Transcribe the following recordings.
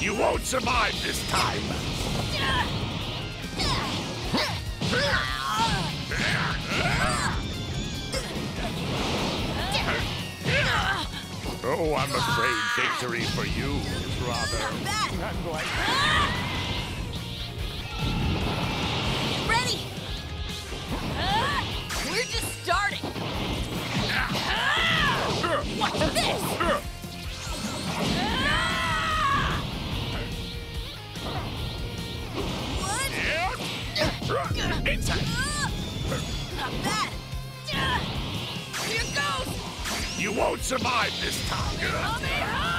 You won't survive this time! Oh, I'm afraid victory for you is rather unlikely. Won't survive this time!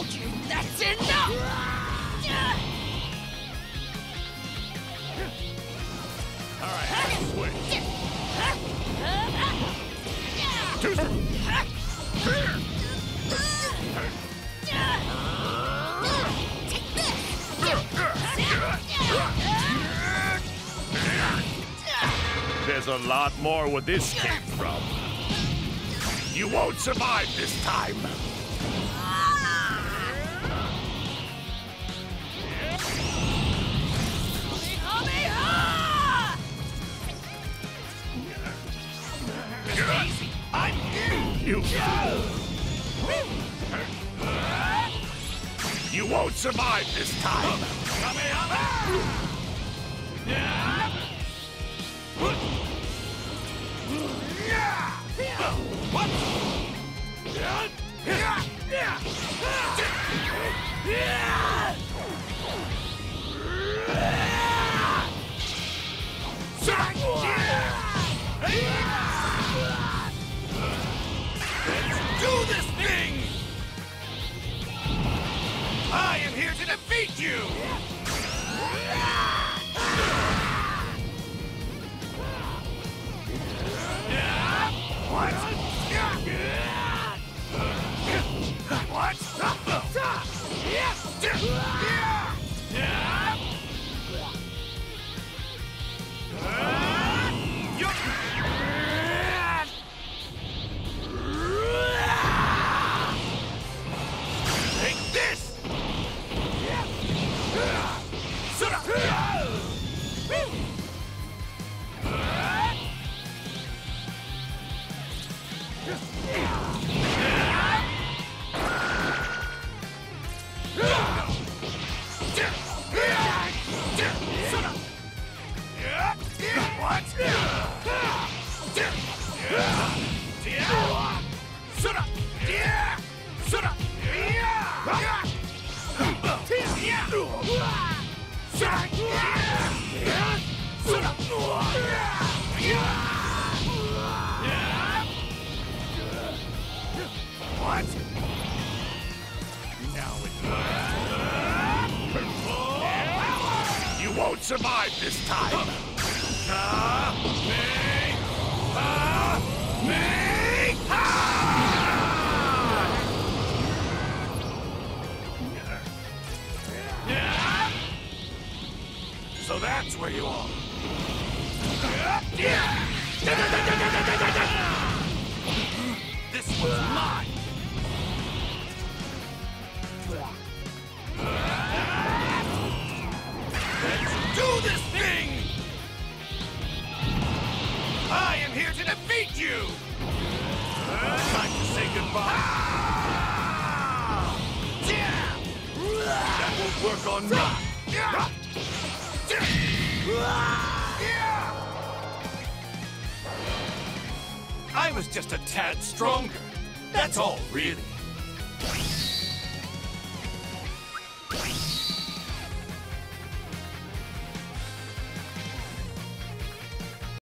Told you, that's enough! Alright, switch. Take this! There's a lot more where this came from. You won't survive this time! I'm you! You won't survive this time! Do What? Now it's You won't survive this time! So that's where you are. This one's mine. Let's do this thing! I am here to defeat you! Time to say goodbye. That won't work on me. Was just a tad stronger. That's all, really.